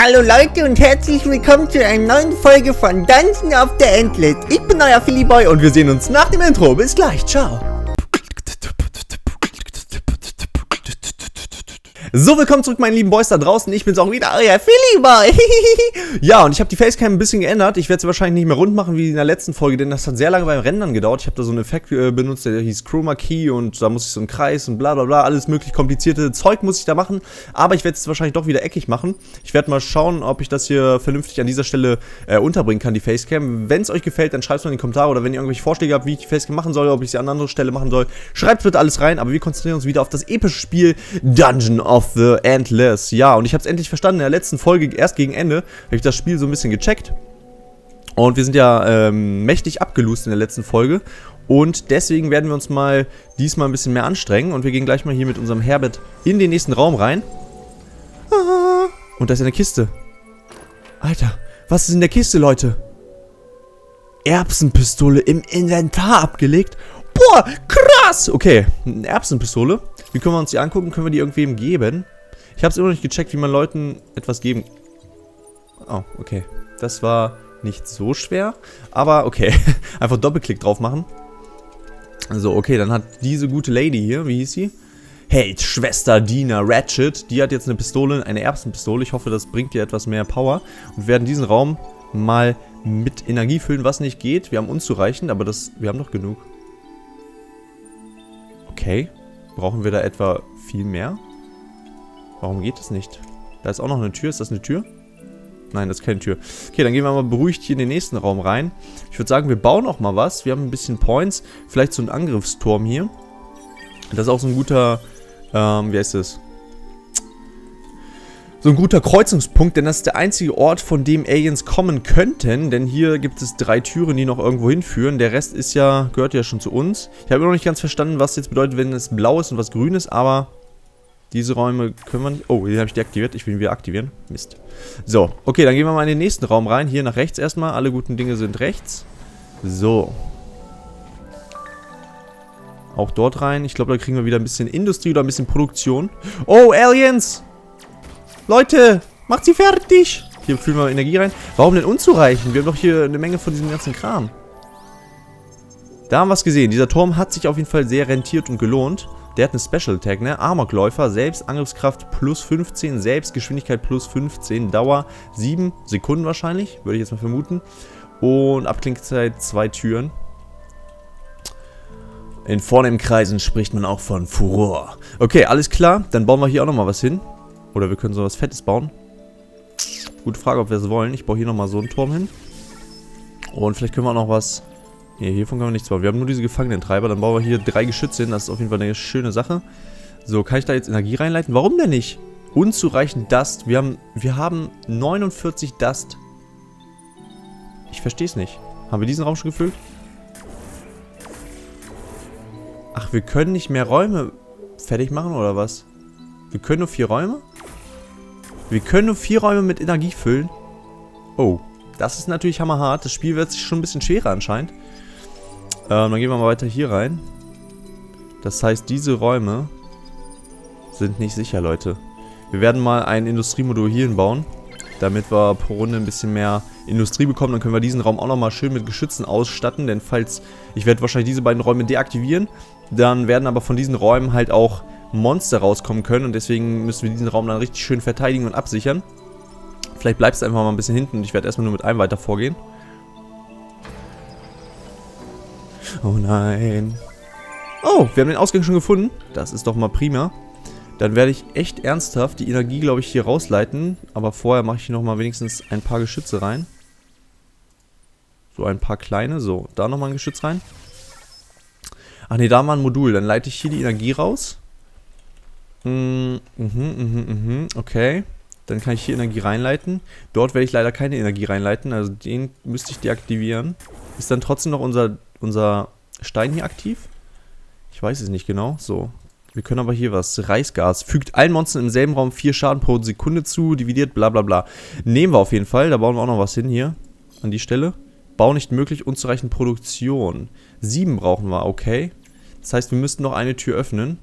Hallo Leute und herzlich willkommen zu einer neuen Folge von Dungeon of the Endless. Ich bin euer Philly Boy und wir sehen uns nach dem Intro. Bis gleich, ciao. So, willkommen zurück, meine lieben Boys da draußen. Ich bin's auch wieder, euer Philly Boy. ja, und ich habe die Facecam ein bisschen geändert. Ich werde sie wahrscheinlich nicht mehr rund machen wie in der letzten Folge, denn das hat sehr lange beim Rendern gedauert. Ich habe da so einen Effekt äh, benutzt, der hieß Chroma Key und da muss ich so einen Kreis und bla bla bla, alles möglich komplizierte Zeug muss ich da machen. Aber ich werde es wahrscheinlich doch wieder eckig machen. Ich werde mal schauen, ob ich das hier vernünftig an dieser Stelle äh, unterbringen kann, die Facecam. Wenn es euch gefällt, dann schreibt es mal in die Kommentare oder wenn ihr irgendwelche Vorschläge habt, wie ich die Facecam machen soll, ob ich sie an anderer Stelle machen soll, schreibt bitte alles rein. Aber wir konzentrieren uns wieder auf das epische Spiel Dungeon of the Endless. Ja, und ich habe es endlich verstanden. In der letzten Folge, erst gegen Ende, habe ich das Spiel so ein bisschen gecheckt. Und wir sind ja ähm, mächtig abgelust in der letzten Folge. Und deswegen werden wir uns mal diesmal ein bisschen mehr anstrengen. Und wir gehen gleich mal hier mit unserem Herbert in den nächsten Raum rein. Und da ist eine Kiste. Alter, was ist in der Kiste, Leute? Erbsenpistole im Inventar abgelegt. Boah, krass! Okay, eine Erbsenpistole. Wie können wir uns die angucken? Können wir die irgendwem geben? Ich habe es immer noch nicht gecheckt, wie man Leuten etwas geben... Oh, okay. Das war nicht so schwer. Aber okay. Einfach Doppelklick drauf machen. So, okay, dann hat diese gute Lady hier, wie hieß sie? Hey, Schwester Dina Ratchet, die hat jetzt eine Pistole, eine Erbsenpistole. Ich hoffe, das bringt ihr etwas mehr Power. Und werden diesen Raum mal mit Energie füllen, was nicht geht. Wir haben unzureichend, aber das, wir haben noch genug. Okay. Brauchen wir da etwa viel mehr? Warum geht das nicht? Da ist auch noch eine Tür. Ist das eine Tür? Nein, das ist keine Tür. Okay, dann gehen wir mal beruhigt hier in den nächsten Raum rein. Ich würde sagen, wir bauen auch mal was. Wir haben ein bisschen Points. Vielleicht so einen Angriffsturm hier. Das ist auch so ein guter, ähm, wie heißt das? So ein guter Kreuzungspunkt, denn das ist der einzige Ort, von dem Aliens kommen könnten, denn hier gibt es drei Türen, die noch irgendwo hinführen. Der Rest ist ja, gehört ja schon zu uns. Ich habe noch nicht ganz verstanden, was jetzt bedeutet, wenn es blau ist und was grün ist, aber diese Räume können wir nicht... Oh, den habe ich deaktiviert. Ich will ihn wieder aktivieren. Mist. So, okay, dann gehen wir mal in den nächsten Raum rein. Hier nach rechts erstmal. Alle guten Dinge sind rechts. So. Auch dort rein. Ich glaube, da kriegen wir wieder ein bisschen Industrie oder ein bisschen Produktion. Oh, Aliens! Leute, macht sie fertig. Hier füllen wir Energie rein. Warum denn unzureichend? Wir haben doch hier eine Menge von diesem ganzen Kram. Da haben wir es gesehen. Dieser Turm hat sich auf jeden Fall sehr rentiert und gelohnt. Der hat eine Special Attack, ne? Amokläufer, selbst Angriffskraft plus 15, selbst Geschwindigkeit plus 15, Dauer 7 Sekunden wahrscheinlich, würde ich jetzt mal vermuten. Und Abklingzeit zwei Türen. In vornehmen Kreisen spricht man auch von Furor. Okay, alles klar. Dann bauen wir hier auch nochmal was hin. Oder wir können so was Fettes bauen. Gute Frage, ob wir es wollen. Ich baue hier nochmal so einen Turm hin. Und vielleicht können wir auch noch was... Ne, hiervon können wir nichts bauen. Wir haben nur diese Gefangenentreiber. Dann bauen wir hier drei Geschütze hin. Das ist auf jeden Fall eine schöne Sache. So, kann ich da jetzt Energie reinleiten? Warum denn nicht? Unzureichend Dust. Wir haben, wir haben 49 Dust. Ich verstehe es nicht. Haben wir diesen Raum schon gefüllt? Ach, wir können nicht mehr Räume fertig machen, oder was? Wir können nur vier Räume? Wir können nur vier Räume mit Energie füllen. Oh, das ist natürlich hammerhart. Das Spiel wird sich schon ein bisschen schwerer anscheinend. Ähm, dann gehen wir mal weiter hier rein. Das heißt, diese Räume sind nicht sicher, Leute. Wir werden mal ein Industriemodul hierhin bauen, damit wir pro Runde ein bisschen mehr Industrie bekommen. Dann können wir diesen Raum auch nochmal schön mit Geschützen ausstatten, denn falls, ich werde wahrscheinlich diese beiden Räume deaktivieren, dann werden aber von diesen Räumen halt auch Monster rauskommen können und deswegen müssen wir diesen Raum dann richtig schön verteidigen und absichern. Vielleicht bleibst du einfach mal ein bisschen hinten und ich werde erstmal nur mit einem weiter vorgehen. Oh nein. Oh, wir haben den Ausgang schon gefunden. Das ist doch mal prima. Dann werde ich echt ernsthaft die Energie, glaube ich, hier rausleiten. Aber vorher mache ich hier nochmal wenigstens ein paar Geschütze rein. So ein paar kleine. So, da nochmal ein Geschütz rein. Ach ne, da mal ein Modul. Dann leite ich hier die Energie raus. Mhm, mhm, mhm, mhm, okay. Dann kann ich hier Energie reinleiten. Dort werde ich leider keine Energie reinleiten, also den müsste ich deaktivieren. Ist dann trotzdem noch unser, unser Stein hier aktiv? Ich weiß es nicht genau. So, wir können aber hier was. Reisgas. Fügt allen Monstern im selben Raum 4 Schaden pro Sekunde zu, dividiert, bla bla bla. Nehmen wir auf jeden Fall. Da bauen wir auch noch was hin hier. An die Stelle. Bau nicht möglich, unzureichend Produktion. 7 brauchen wir, okay. Das heißt, wir müssten noch eine Tür öffnen.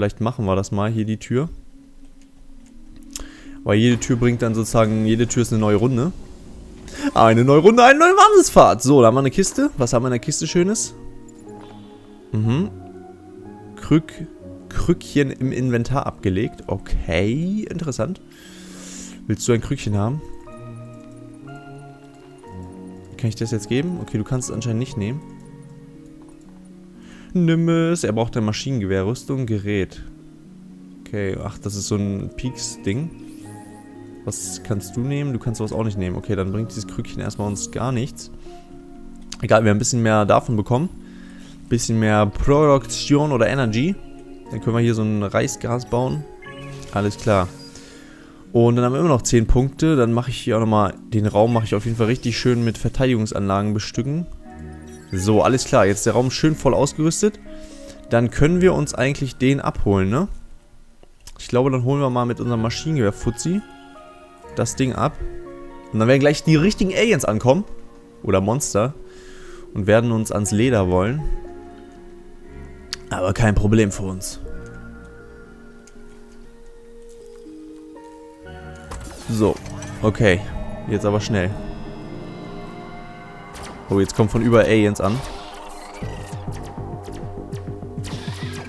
Vielleicht machen wir das mal, hier die Tür. Weil jede Tür bringt dann sozusagen, jede Tür ist eine neue Runde. Eine neue Runde, eine neue Wandelsfahrt. So, da haben wir eine Kiste. Was haben wir in der Kiste Schönes? Mhm. Krück, Krückchen im Inventar abgelegt. Okay, interessant. Willst du ein Krückchen haben? Kann ich das jetzt geben? Okay, du kannst es anscheinend nicht nehmen. Nimm es. Er braucht ein Maschinengewehr, Rüstung, Gerät. Okay, ach, das ist so ein Peaks-Ding. Was kannst du nehmen? Du kannst sowas auch nicht nehmen. Okay, dann bringt dieses Krückchen erstmal uns gar nichts. Egal, wir haben ein bisschen mehr davon bekommen. Ein bisschen mehr Produktion oder Energy. Dann können wir hier so ein Reisgas bauen. Alles klar. Und dann haben wir immer noch 10 Punkte. Dann mache ich hier auch nochmal, den Raum mache ich auf jeden Fall richtig schön mit Verteidigungsanlagen bestücken. So, alles klar. Jetzt der Raum schön voll ausgerüstet. Dann können wir uns eigentlich den abholen, ne? Ich glaube, dann holen wir mal mit unserem Maschinengewehr Fuzzi das Ding ab. Und dann werden gleich die richtigen Aliens ankommen. Oder Monster. Und werden uns ans Leder wollen. Aber kein Problem für uns. So, okay. Jetzt aber schnell. Oh, jetzt kommt von über Aliens an.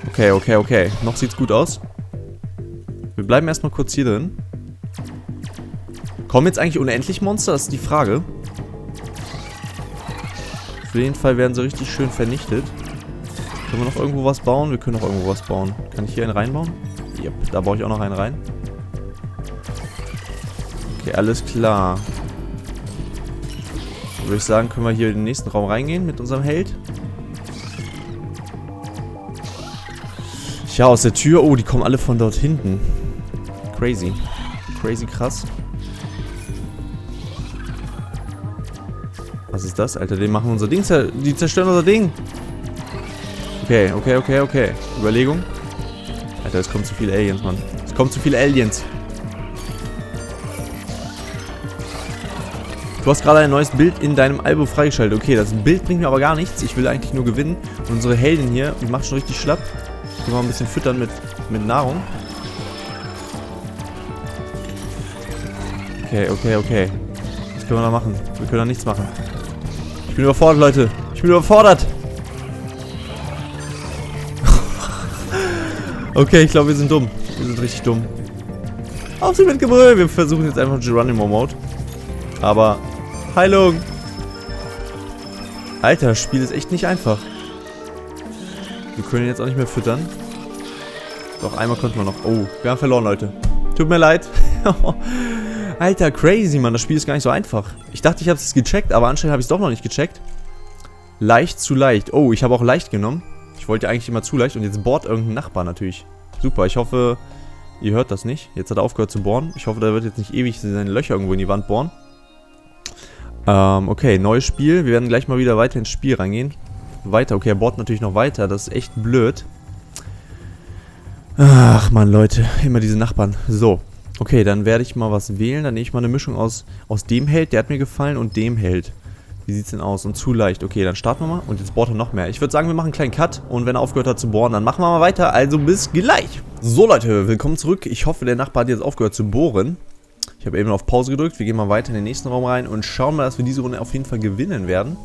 Okay, okay, okay. Noch sieht's gut aus. Wir bleiben erstmal kurz hier drin. Kommen jetzt eigentlich unendlich Monster? Das ist die Frage. Auf jeden Fall werden sie richtig schön vernichtet. Können wir noch irgendwo was bauen? Wir können noch irgendwo was bauen. Kann ich hier einen reinbauen? Yep, da baue ich auch noch einen rein. Okay, alles klar. Dann würde ich sagen, können wir hier in den nächsten Raum reingehen mit unserem Held. Ja, aus der Tür. Oh, die kommen alle von dort hinten. Crazy. Crazy krass. Was ist das, Alter? Die machen unser Ding. Die zerstören unser Ding. Okay, okay, okay, okay. Überlegung. Alter, es kommen zu viele Aliens, Mann. Es kommen zu viele Aliens. Du hast gerade ein neues Bild in deinem Album freigeschaltet. Okay, das Bild bringt mir aber gar nichts. Ich will eigentlich nur gewinnen. Unsere Heldin hier, die macht schon richtig schlapp. Können wir ein bisschen füttern mit, mit Nahrung. Okay, okay, okay. Was können wir da machen? Wir können da nichts machen. Ich bin überfordert, Leute. Ich bin überfordert. okay, ich glaube, wir sind dumm. Wir sind richtig dumm. Auf sie mit Gebrüll. Wir versuchen jetzt einfach Geronimo-Mode. Aber Heilung. Alter, das Spiel ist echt nicht einfach. Wir können ihn jetzt auch nicht mehr füttern. Doch, einmal konnten wir noch. Oh, wir haben verloren, Leute. Tut mir leid. Alter, crazy, Mann. Das Spiel ist gar nicht so einfach. Ich dachte, ich habe es gecheckt, aber anscheinend habe ich es doch noch nicht gecheckt. Leicht zu leicht. Oh, ich habe auch leicht genommen. Ich wollte eigentlich immer zu leicht und jetzt bohrt irgendein Nachbar natürlich. Super, ich hoffe, ihr hört das nicht. Jetzt hat er aufgehört zu bohren. Ich hoffe, da wird jetzt nicht ewig seine Löcher irgendwo in die Wand bohren. Ähm, okay, neues Spiel. Wir werden gleich mal wieder weiter ins Spiel reingehen. Weiter, okay, er bohrt natürlich noch weiter. Das ist echt blöd. Ach man, Leute, immer diese Nachbarn. So, okay, dann werde ich mal was wählen. Dann nehme ich mal eine Mischung aus, aus dem Held, der hat mir gefallen, und dem Held. Wie sieht's denn aus? Und zu leicht. Okay, dann starten wir mal. Und jetzt bohrt er noch mehr. Ich würde sagen, wir machen einen kleinen Cut. Und wenn er aufgehört hat zu bohren, dann machen wir mal weiter. Also bis gleich. So, Leute, willkommen zurück. Ich hoffe, der Nachbar hat jetzt aufgehört zu bohren. Ich habe eben auf Pause gedrückt. Wir gehen mal weiter in den nächsten Raum rein und schauen mal, dass wir diese Runde auf jeden Fall gewinnen werden.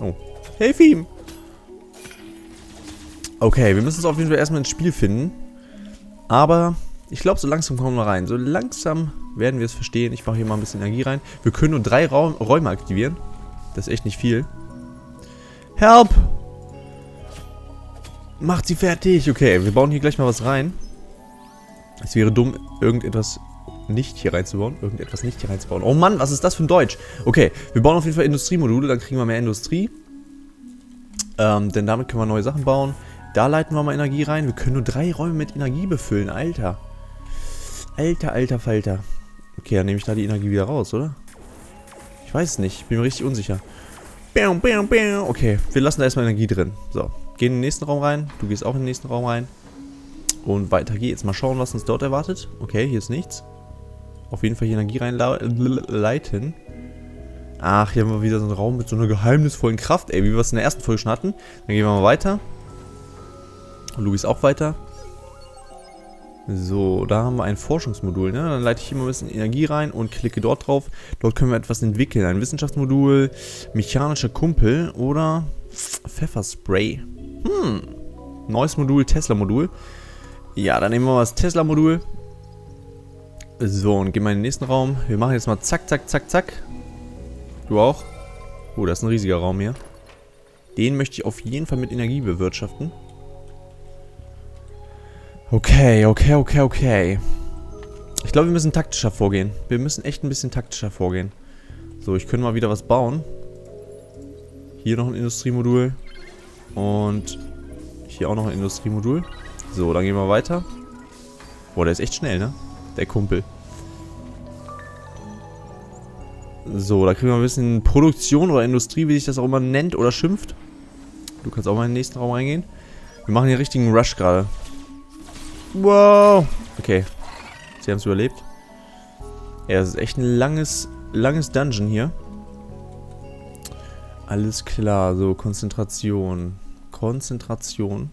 Oh. Hey, ihm! Okay, wir müssen uns auf jeden Fall erstmal ins Spiel finden. Aber ich glaube, so langsam kommen wir rein. So langsam werden wir es verstehen. Ich mache hier mal ein bisschen Energie rein. Wir können nur drei Raum Räume aktivieren. Das ist echt nicht viel. Help! Macht sie fertig. Okay, wir bauen hier gleich mal was rein. Es wäre dumm, irgendetwas nicht hier reinzubauen. Irgendetwas nicht hier reinzubauen. Oh Mann, was ist das für ein Deutsch? Okay, wir bauen auf jeden Fall Industriemodule, dann kriegen wir mehr Industrie. Ähm, denn damit können wir neue Sachen bauen. Da leiten wir mal Energie rein. Wir können nur drei Räume mit Energie befüllen, Alter. Alter, alter Falter. Okay, dann nehme ich da die Energie wieder raus, oder? Ich weiß es nicht. Ich bin mir richtig unsicher. Okay, wir lassen da erstmal Energie drin. So, gehen in den nächsten Raum rein. Du gehst auch in den nächsten Raum rein. Und weiter geht's. Mal schauen, was uns dort erwartet. Okay, hier ist nichts auf jeden Fall hier Energie reinleiten. Ach, hier haben wir wieder so einen Raum mit so einer geheimnisvollen Kraft, ey, wie wir es in der ersten Folge schon hatten. Dann gehen wir mal weiter. Und Louis auch weiter. So, da haben wir ein Forschungsmodul, ne? Dann leite ich immer ein bisschen Energie rein und klicke dort drauf. Dort können wir etwas entwickeln. Ein Wissenschaftsmodul, mechanischer Kumpel oder Pfefferspray. Hm, neues Modul, Tesla-Modul. Ja, dann nehmen wir mal das Tesla-Modul. So, und gehen wir in den nächsten Raum. Wir machen jetzt mal zack, zack, zack, zack. Du auch? Oh, das ist ein riesiger Raum hier. Den möchte ich auf jeden Fall mit Energie bewirtschaften. Okay, okay, okay, okay. Ich glaube, wir müssen taktischer vorgehen. Wir müssen echt ein bisschen taktischer vorgehen. So, ich könnte mal wieder was bauen. Hier noch ein Industriemodul. Und hier auch noch ein Industriemodul. So, dann gehen wir weiter. Boah, der ist echt schnell, ne? Der Kumpel. So, da kriegen wir ein bisschen Produktion oder Industrie, wie sich das auch immer nennt oder schimpft. Du kannst auch mal in den nächsten Raum reingehen. Wir machen hier richtigen Rush gerade. Wow. Okay. Sie haben es überlebt. Ja, das ist echt ein langes, langes Dungeon hier. Alles klar, so Konzentration. Konzentration.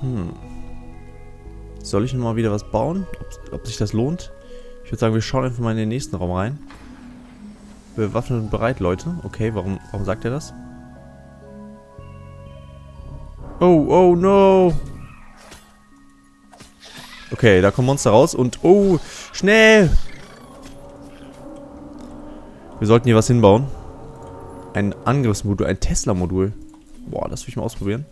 Hm. Soll ich nochmal wieder was bauen? Ob, ob, sich das lohnt? Ich würde sagen, wir schauen einfach mal in den nächsten Raum rein. Bewaffnet und bereit, Leute. Okay, warum, warum sagt er das? Oh, oh no. Okay, da kommen Monster raus und... Oh, schnell! Wir sollten hier was hinbauen. Ein Angriffsmodul, ein Tesla-Modul. Boah, das will ich mal ausprobieren.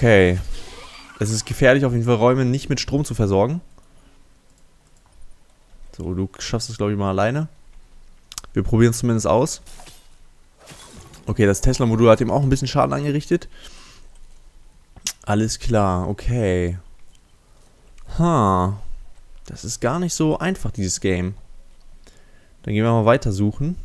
Okay. Es ist gefährlich, auf jeden Fall Räume nicht mit Strom zu versorgen. So, du schaffst es, glaube ich, mal alleine. Wir probieren es zumindest aus. Okay, das Tesla-Modul hat ihm auch ein bisschen Schaden angerichtet. Alles klar, okay. Ha. Das ist gar nicht so einfach, dieses Game. Dann gehen wir mal weiter suchen.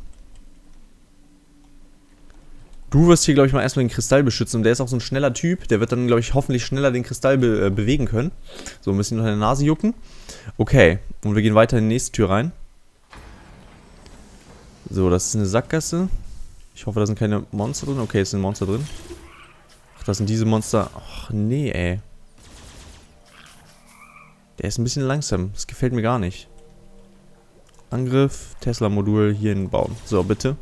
Du wirst hier, glaube ich, mal erstmal den Kristall beschützen. Und der ist auch so ein schneller Typ. Der wird dann, glaube ich, hoffentlich schneller den Kristall be äh, bewegen können. So, ein bisschen in der Nase jucken. Okay, und wir gehen weiter in die nächste Tür rein. So, das ist eine Sackgasse. Ich hoffe, da sind keine Monster drin. Okay, es sind Monster drin. Ach, das sind diese Monster. Ach, nee, ey. Der ist ein bisschen langsam. Das gefällt mir gar nicht. Angriff, Tesla-Modul hier hinbauen. So, bitte.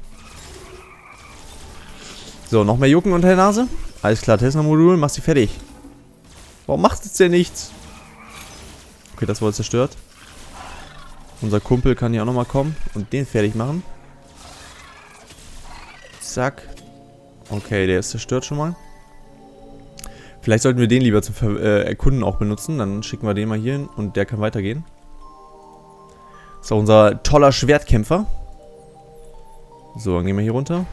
So, noch mehr Jucken unter der Nase. Alles klar, Tesla-Modul, mach sie fertig. Warum macht es denn nichts? Okay, das wurde zerstört. Unser Kumpel kann hier auch nochmal kommen und den fertig machen. Zack. Okay, der ist zerstört schon mal. Vielleicht sollten wir den lieber zum Ver äh, Erkunden auch benutzen. Dann schicken wir den mal hier hin und der kann weitergehen. So, unser toller Schwertkämpfer. So, dann gehen wir hier runter.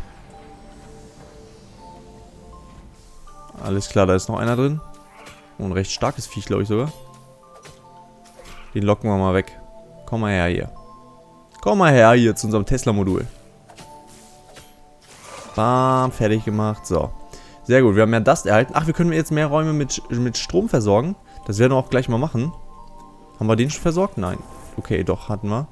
Alles klar, da ist noch einer drin. Und ein recht starkes Viech, glaube ich sogar. Den locken wir mal weg. Komm mal her hier. Komm mal her hier zu unserem Tesla-Modul. Bam, fertig gemacht. So. Sehr gut, wir haben ja das erhalten. Ach, wir können jetzt mehr Räume mit, mit Strom versorgen. Das werden wir auch gleich mal machen. Haben wir den schon versorgt? Nein. Okay, doch, hatten wir.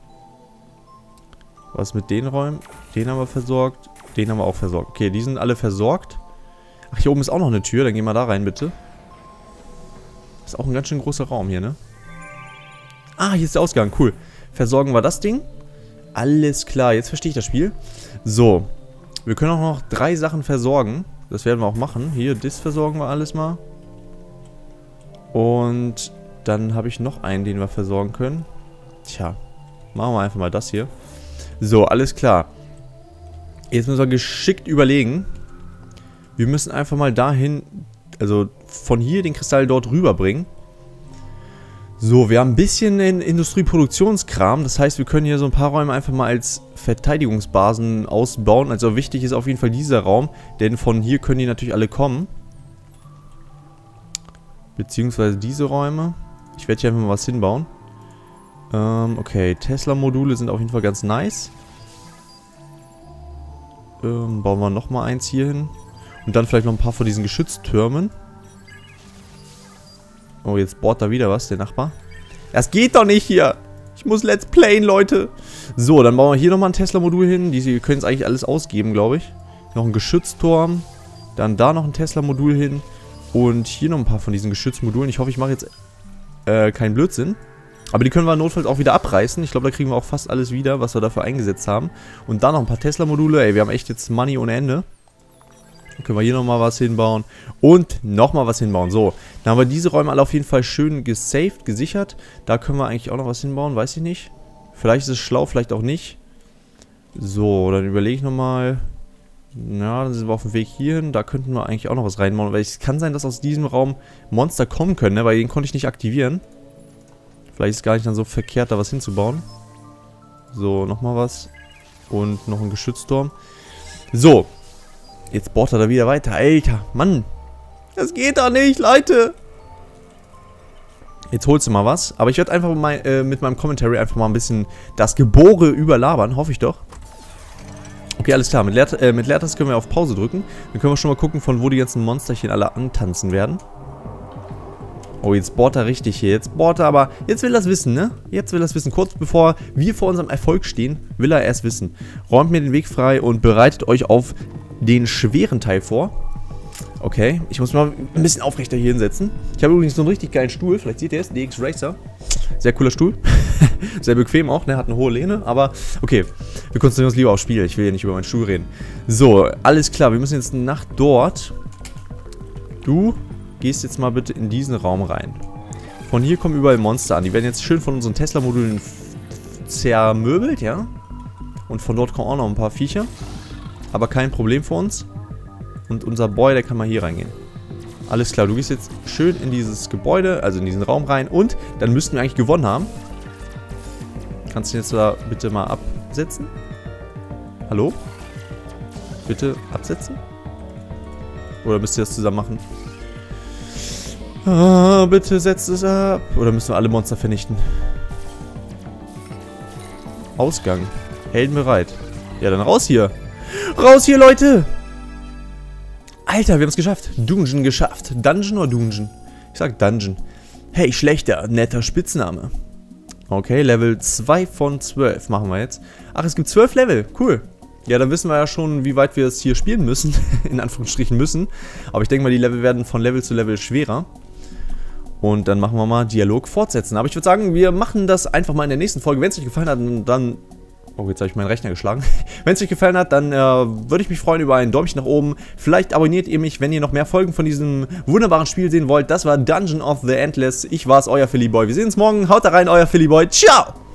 Was mit den Räumen? Den haben wir versorgt. Den haben wir auch versorgt. Okay, die sind alle versorgt. Ach, hier oben ist auch noch eine Tür. Dann gehen wir da rein, bitte. Ist auch ein ganz schön großer Raum hier, ne? Ah, hier ist der Ausgang. Cool. Versorgen wir das Ding. Alles klar, jetzt verstehe ich das Spiel. So, wir können auch noch drei Sachen versorgen. Das werden wir auch machen. Hier, das versorgen wir alles mal. Und dann habe ich noch einen, den wir versorgen können. Tja, machen wir einfach mal das hier. So, alles klar. Jetzt müssen wir geschickt überlegen. Wir müssen einfach mal dahin, also von hier den Kristall dort rüberbringen. So, wir haben ein bisschen in Industrieproduktionskram. Das heißt, wir können hier so ein paar Räume einfach mal als Verteidigungsbasen ausbauen. Also wichtig ist auf jeden Fall dieser Raum, denn von hier können die natürlich alle kommen. Beziehungsweise diese Räume. Ich werde hier einfach mal was hinbauen. Ähm, okay, Tesla-Module sind auf jeden Fall ganz nice. Ähm, bauen wir nochmal eins hier hin. Und dann vielleicht noch ein paar von diesen Geschütztürmen. Oh, jetzt bohrt da wieder was, der Nachbar. Das geht doch nicht hier. Ich muss Let's Playen, Leute. So, dann bauen wir hier nochmal ein Tesla-Modul hin. Die können es eigentlich alles ausgeben, glaube ich. Noch ein Geschützturm. Dann da noch ein Tesla-Modul hin. Und hier noch ein paar von diesen Geschützmodulen. Ich hoffe, ich mache jetzt äh, keinen Blödsinn. Aber die können wir notfalls auch wieder abreißen. Ich glaube, da kriegen wir auch fast alles wieder, was wir dafür eingesetzt haben. Und dann noch ein paar Tesla-Module. Ey, wir haben echt jetzt Money ohne Ende. Dann können wir hier nochmal was hinbauen. Und nochmal was hinbauen. So, dann haben wir diese Räume alle auf jeden Fall schön gesaved, gesichert. Da können wir eigentlich auch noch was hinbauen, weiß ich nicht. Vielleicht ist es schlau, vielleicht auch nicht. So, dann überlege ich nochmal. Ja, dann sind wir auf dem Weg hierhin. Da könnten wir eigentlich auch noch was reinbauen. Weil es kann sein, dass aus diesem Raum Monster kommen können, ne? Weil den konnte ich nicht aktivieren. Vielleicht ist es gar nicht dann so verkehrt, da was hinzubauen. So, nochmal was. Und noch ein Geschützturm. So. Jetzt bohrt er da wieder weiter. Alter, Mann. Das geht doch nicht, Leute. Jetzt holst du mal was. Aber ich werde einfach mal, äh, mit meinem Commentary einfach mal ein bisschen das Gebore überlabern. Hoffe ich doch. Okay, alles klar. Mit, Leer, äh, mit Leertaste können wir auf Pause drücken. Dann können wir schon mal gucken, von wo die ganzen Monsterchen alle antanzen werden. Oh, jetzt bohrt er richtig hier. Jetzt bohrt er aber... Jetzt will er es wissen, ne? Jetzt will er es wissen. Kurz bevor wir vor unserem Erfolg stehen, will er erst wissen. Räumt mir den Weg frei und bereitet euch auf den schweren Teil vor. Okay, ich muss mal ein bisschen aufrechter hier hinsetzen. Ich habe übrigens so einen richtig geilen Stuhl. Vielleicht seht ihr es, DX Racer. Sehr cooler Stuhl. Sehr bequem auch, ne? Hat eine hohe Lehne, aber okay. Wir konzentrieren uns lieber aufs Spiel. Ich will hier nicht über meinen Stuhl reden. So, alles klar. Wir müssen jetzt nach dort. Du gehst jetzt mal bitte in diesen Raum rein. Von hier kommen überall Monster an. Die werden jetzt schön von unseren Tesla-Modulen zermöbelt, ja? Und von dort kommen auch noch ein paar Viecher. Aber kein Problem für uns. Und unser Boy, der kann mal hier reingehen. Alles klar, du gehst jetzt schön in dieses Gebäude, also in diesen Raum rein. Und dann müssten wir eigentlich gewonnen haben. Kannst du jetzt da bitte mal absetzen? Hallo? Bitte absetzen? Oder müsst ihr das zusammen machen? Ah, bitte setzt es ab. Oder müssen wir alle Monster vernichten? Ausgang. Helden bereit. Ja, dann raus hier. Raus hier, Leute! Alter, wir haben es geschafft. Dungeon geschafft. Dungeon oder Dungeon? Ich sag Dungeon. Hey, schlechter, netter Spitzname. Okay, Level 2 von 12 machen wir jetzt. Ach, es gibt 12 Level. Cool. Ja, dann wissen wir ja schon, wie weit wir es hier spielen müssen. In Anführungsstrichen müssen. Aber ich denke mal, die Level werden von Level zu Level schwerer. Und dann machen wir mal Dialog fortsetzen. Aber ich würde sagen, wir machen das einfach mal in der nächsten Folge. Wenn es euch gefallen hat, dann... Oh, jetzt habe ich meinen Rechner geschlagen. wenn es euch gefallen hat, dann äh, würde ich mich freuen über ein Däumchen nach oben. Vielleicht abonniert ihr mich, wenn ihr noch mehr Folgen von diesem wunderbaren Spiel sehen wollt. Das war Dungeon of the Endless. Ich war's, euer Philly Boy. Wir sehen uns morgen. Haut da rein, euer Philly Boy. Ciao!